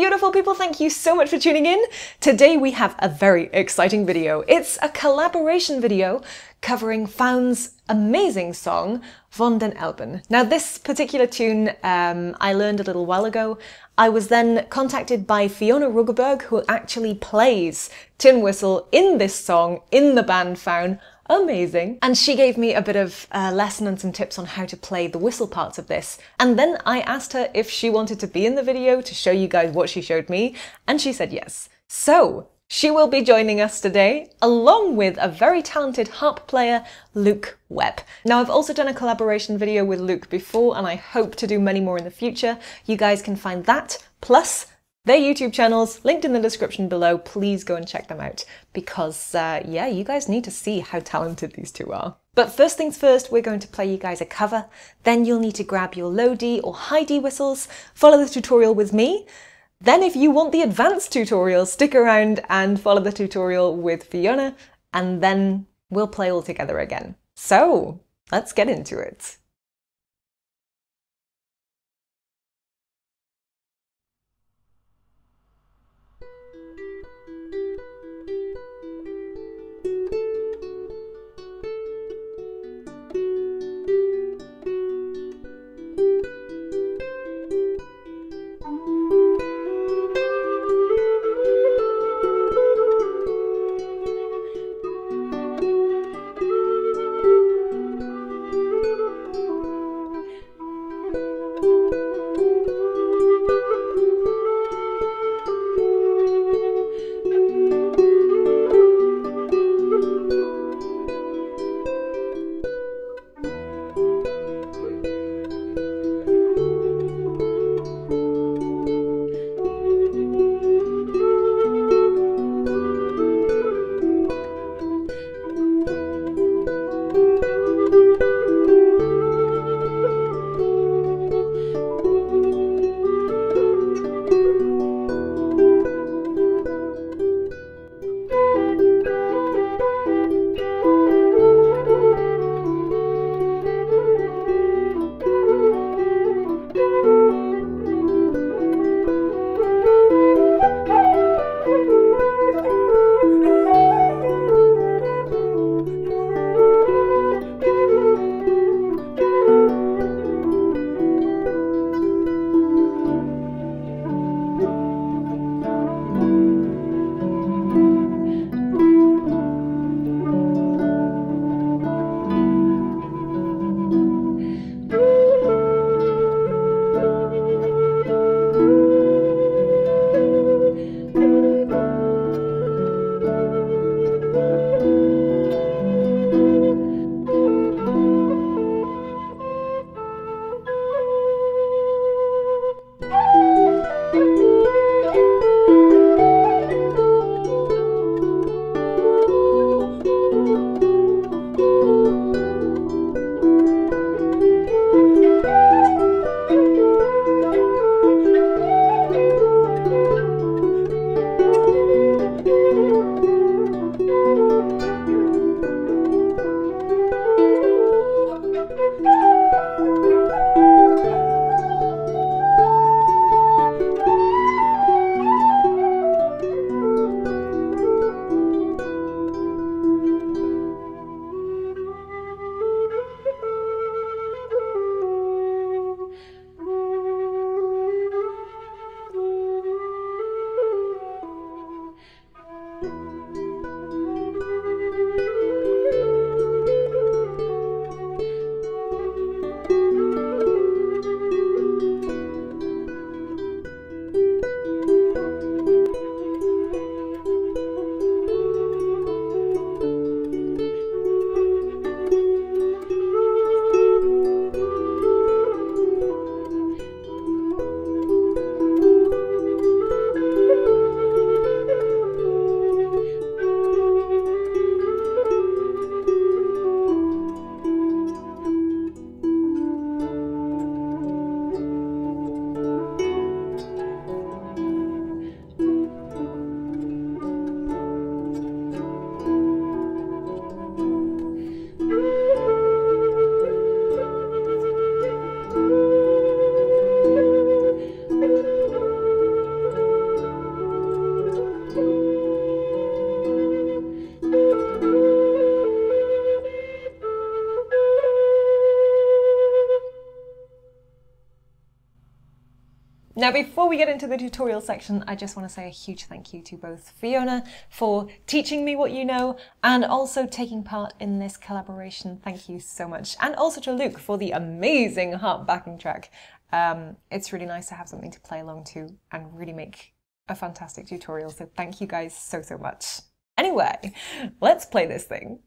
beautiful people, thank you so much for tuning in. Today we have a very exciting video. It's a collaboration video covering Faun's amazing song, Von den Elben. Now this particular tune um, I learned a little while ago. I was then contacted by Fiona Rüggeberg, who actually plays tin whistle in this song in the band Faun amazing. And she gave me a bit of a lesson and some tips on how to play the whistle parts of this. And then I asked her if she wanted to be in the video to show you guys what she showed me, and she said yes. So, she will be joining us today, along with a very talented harp player, Luke Webb. Now, I've also done a collaboration video with Luke before, and I hope to do many more in the future. You guys can find that, plus their YouTube channels linked in the description below. Please go and check them out because, uh, yeah, you guys need to see how talented these two are. But first things first, we're going to play you guys a cover. Then you'll need to grab your low D or high D whistles, follow the tutorial with me. Then if you want the advanced tutorial, stick around and follow the tutorial with Fiona, and then we'll play all together again. So, let's get into it. Now, before we get into the tutorial section, I just want to say a huge thank you to both Fiona for teaching me what you know and also taking part in this collaboration. Thank you so much. And also to Luke for the amazing harp backing track. Um, it's really nice to have something to play along to and really make a fantastic tutorial. So thank you guys so, so much. Anyway, let's play this thing.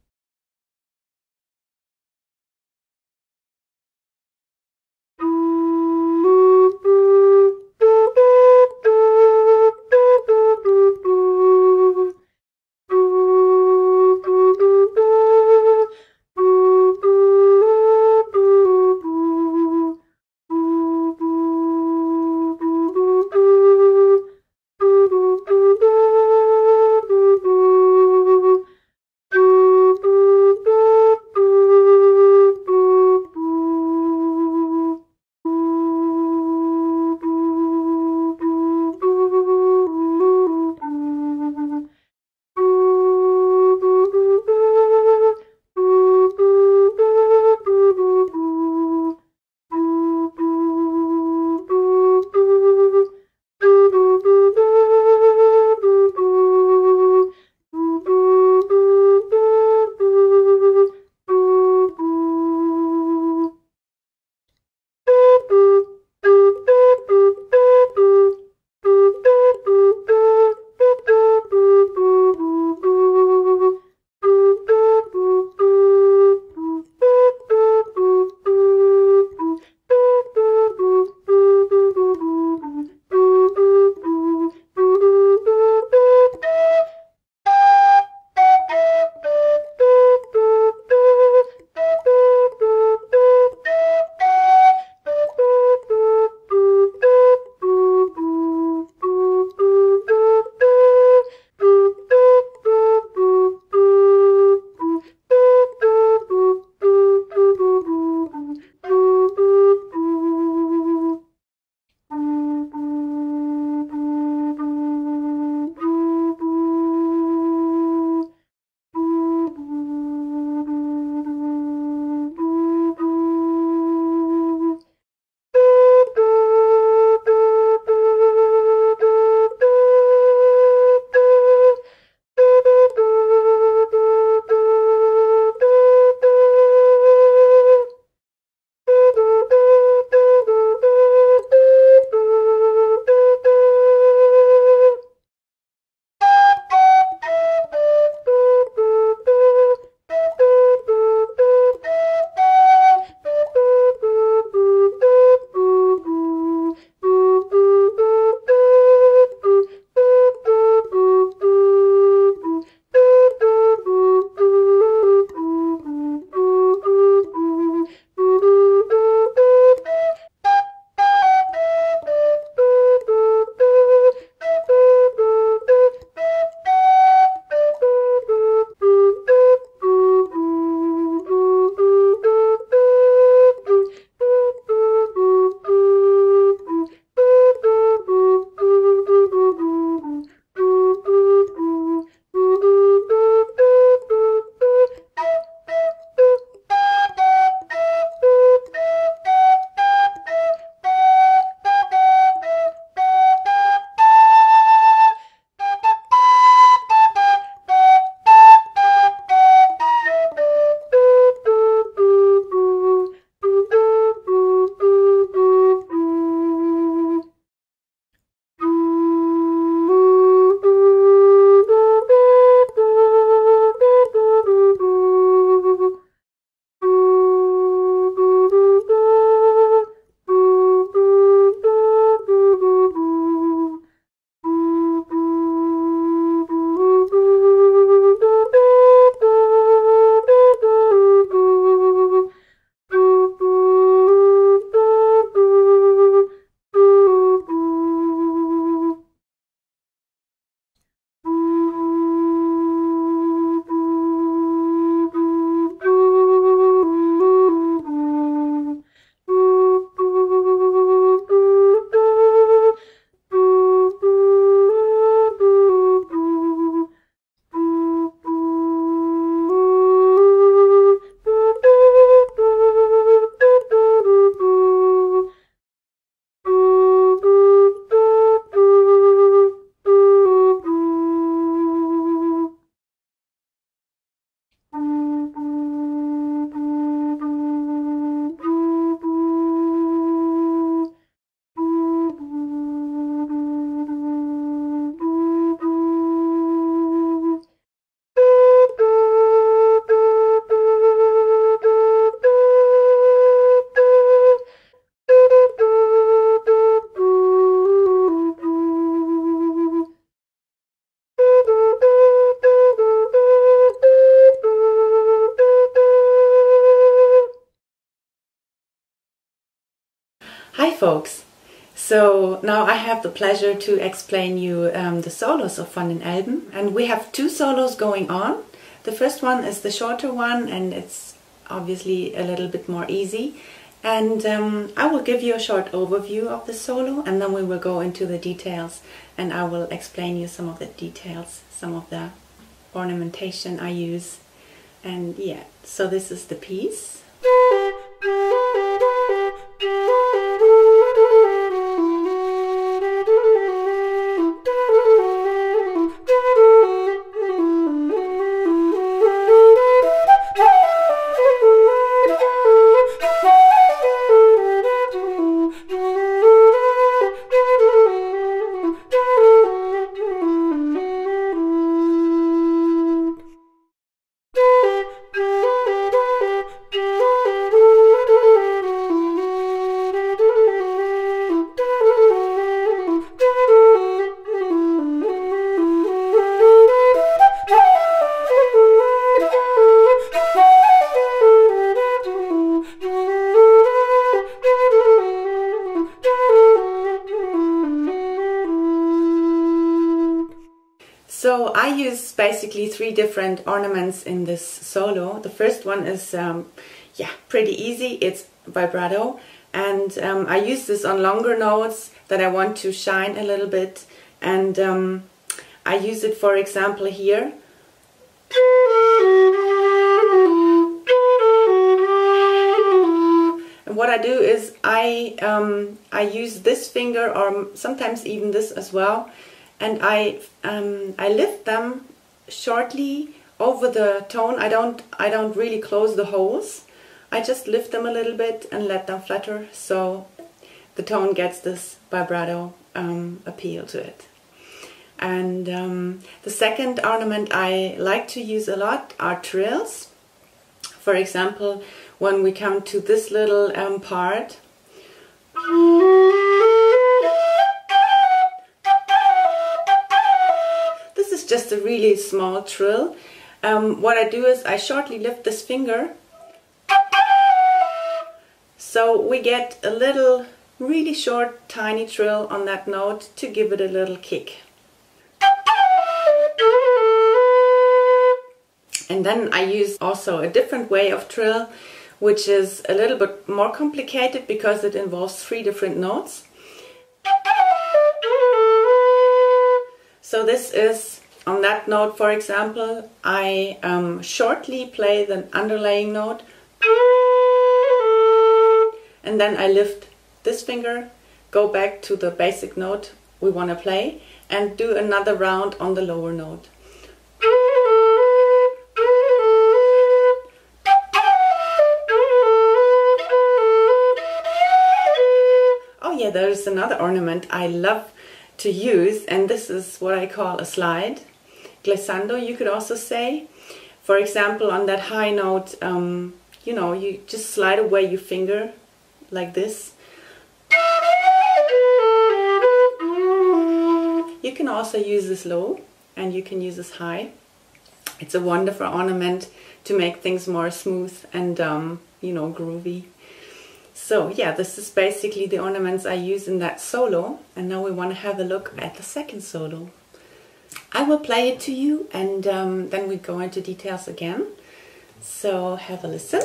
I have the pleasure to explain you um, the solos of Von den Elben and we have two solos going on. The first one is the shorter one and it's obviously a little bit more easy and um, I will give you a short overview of the solo and then we will go into the details and I will explain you some of the details, some of the ornamentation I use and yeah, so this is the piece. Basically three different ornaments in this solo. The first one is, um, yeah, pretty easy. It's vibrato. And um, I use this on longer notes that I want to shine a little bit. And um, I use it, for example, here. And what I do is I, um, I use this finger or sometimes even this as well and I um, I lift them shortly over the tone. I don't I don't really close the holes. I just lift them a little bit and let them flutter so the tone gets this vibrato um, appeal to it. And um, the second ornament I like to use a lot are trills. For example, when we come to this little um, part, just a really small trill. Um, what I do is I shortly lift this finger so we get a little really short tiny trill on that note to give it a little kick. And then I use also a different way of trill which is a little bit more complicated because it involves three different notes. So this is on that note, for example, I um, shortly play the underlying note and then I lift this finger, go back to the basic note we want to play and do another round on the lower note. Oh yeah, there's another ornament I love to use and this is what I call a slide glissando you could also say. For example, on that high note, um, you know, you just slide away your finger like this. You can also use this low and you can use this high. It's a wonderful ornament to make things more smooth and, um, you know, groovy. So yeah, this is basically the ornaments I use in that solo. And now we want to have a look at the second solo. I will play it to you and um, then we go into details again. So have a listen.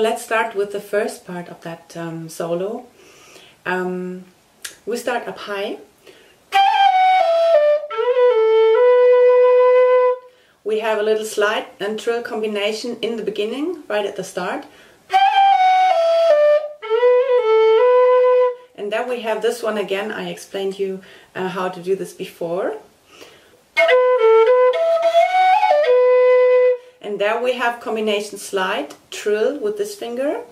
Let's start with the first part of that um, solo. Um, we start up high. We have a little slide and trill combination in the beginning, right at the start. And then we have this one again. I explained you uh, how to do this before. And there we have combination slide, trill with this finger.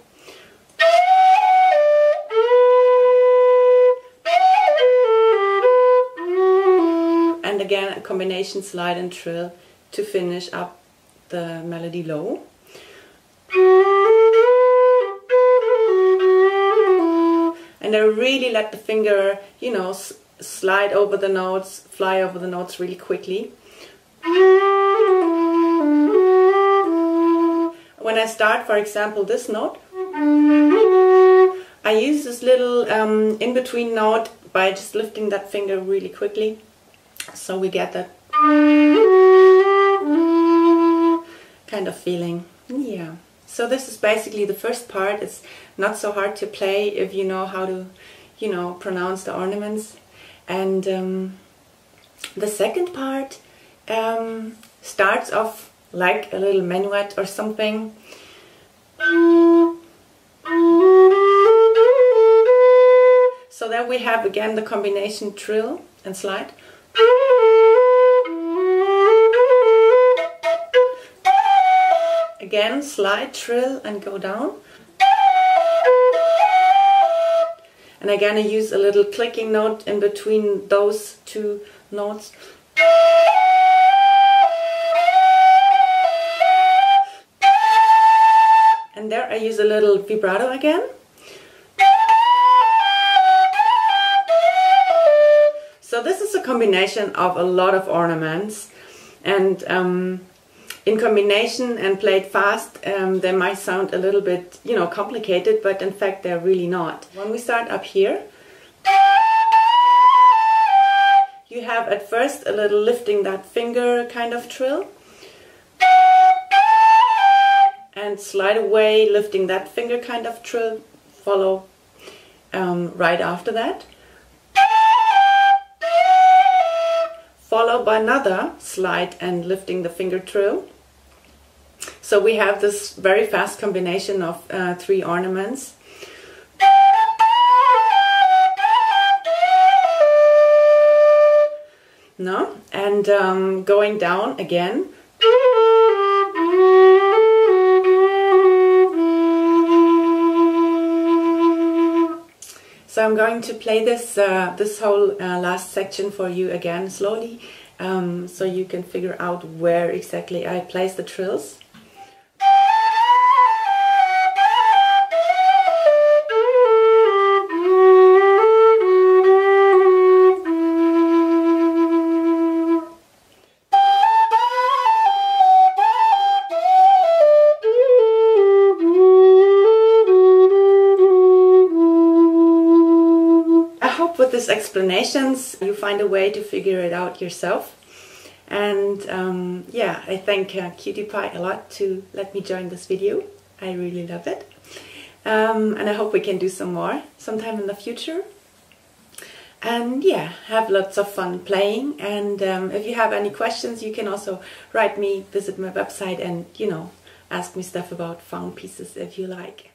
And again a combination slide and trill to finish up the melody low. And I really let the finger, you know, slide over the notes, fly over the notes really quickly. When I start, for example, this note, I use this little um, in-between note by just lifting that finger really quickly. So we get that kind of feeling. Yeah. So this is basically the first part. It's not so hard to play if you know how to, you know, pronounce the ornaments. And um, the second part um, starts off like a little minuet or something. So then we have again the combination trill and slide. Again, slide, trill and go down. And again I use a little clicking note in between those two notes. There I use a little vibrato again. So this is a combination of a lot of ornaments and um, in combination and played fast, um, they might sound a little bit, you know, complicated, but in fact they're really not. When we start up here, you have at first a little lifting that finger kind of trill. And slide away, lifting that finger kind of trill, follow um, right after that. Followed by another slide and lifting the finger trill. So we have this very fast combination of uh, three ornaments. No, and um, going down again. So I'm going to play this uh, this whole uh, last section for you again slowly, um, so you can figure out where exactly I place the trills. Explanations you find a way to figure it out yourself. And um, yeah, I thank uh, Cutie Pie a lot to let me join this video. I really love it. Um, and I hope we can do some more sometime in the future. And yeah, have lots of fun playing. And um, if you have any questions, you can also write me, visit my website and, you know, ask me stuff about Faun pieces if you like.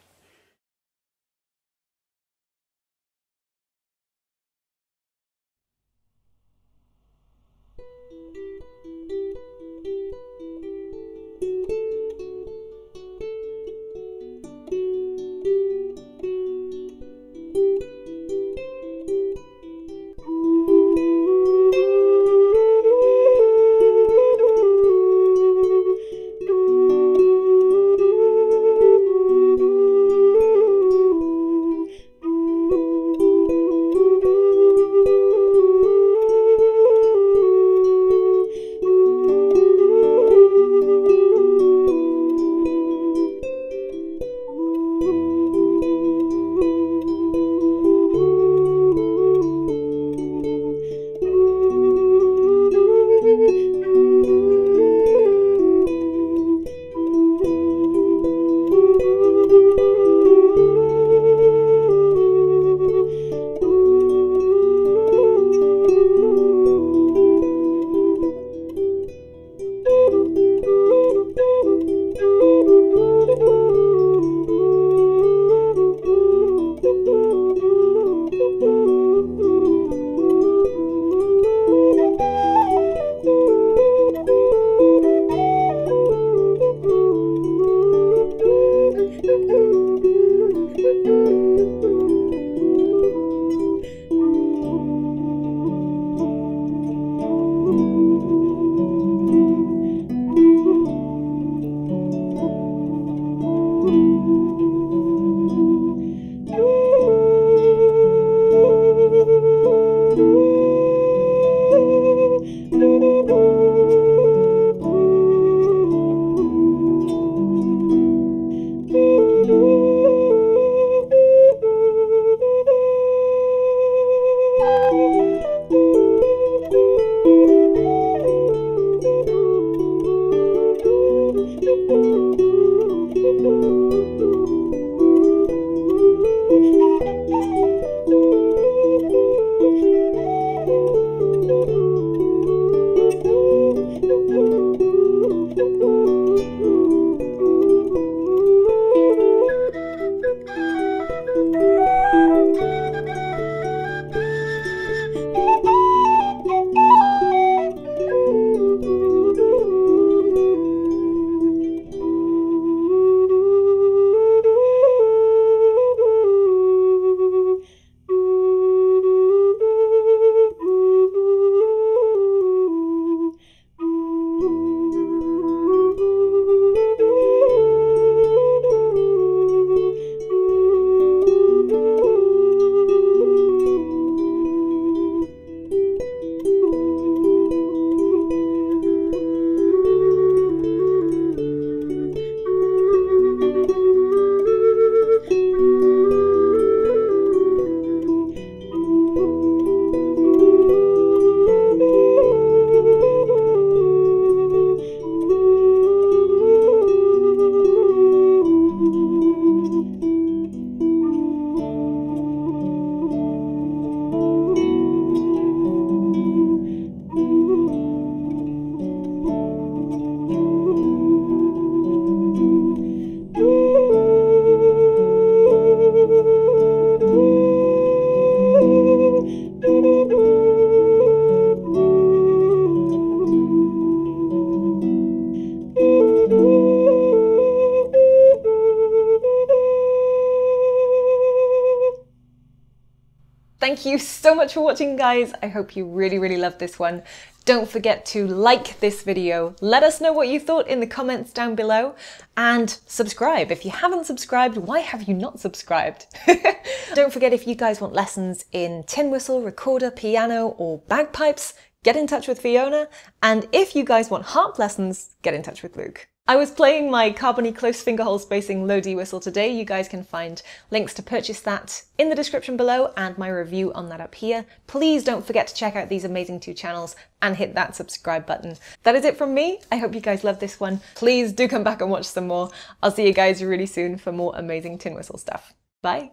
Thank you so much for watching, guys. I hope you really, really loved this one. Don't forget to like this video, let us know what you thought in the comments down below, and subscribe. If you haven't subscribed, why have you not subscribed? Don't forget if you guys want lessons in tin whistle, recorder, piano, or bagpipes, get in touch with Fiona. And if you guys want harp lessons, get in touch with Luke. I was playing my Carbony close fingerhole spacing low D whistle today. You guys can find links to purchase that in the description below and my review on that up here. Please don't forget to check out these amazing two channels and hit that subscribe button. That is it from me. I hope you guys love this one. Please do come back and watch some more. I'll see you guys really soon for more amazing tin whistle stuff. Bye.